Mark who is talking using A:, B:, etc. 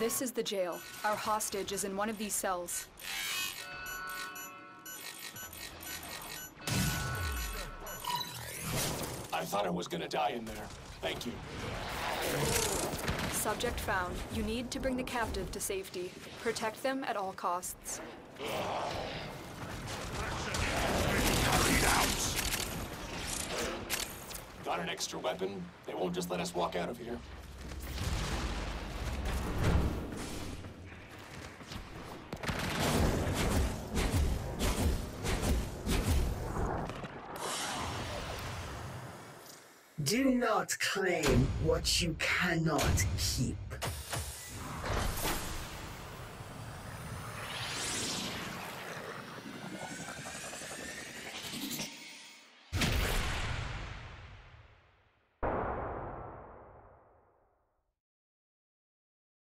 A: This is the jail. Our hostage is in one of these cells.
B: I thought I was gonna die in there. Thank you.
A: Subject found. You need to bring the captive to safety. Protect them at all costs.
B: Got an extra weapon? They won't just let us walk out of here.
C: Do not claim what you cannot keep.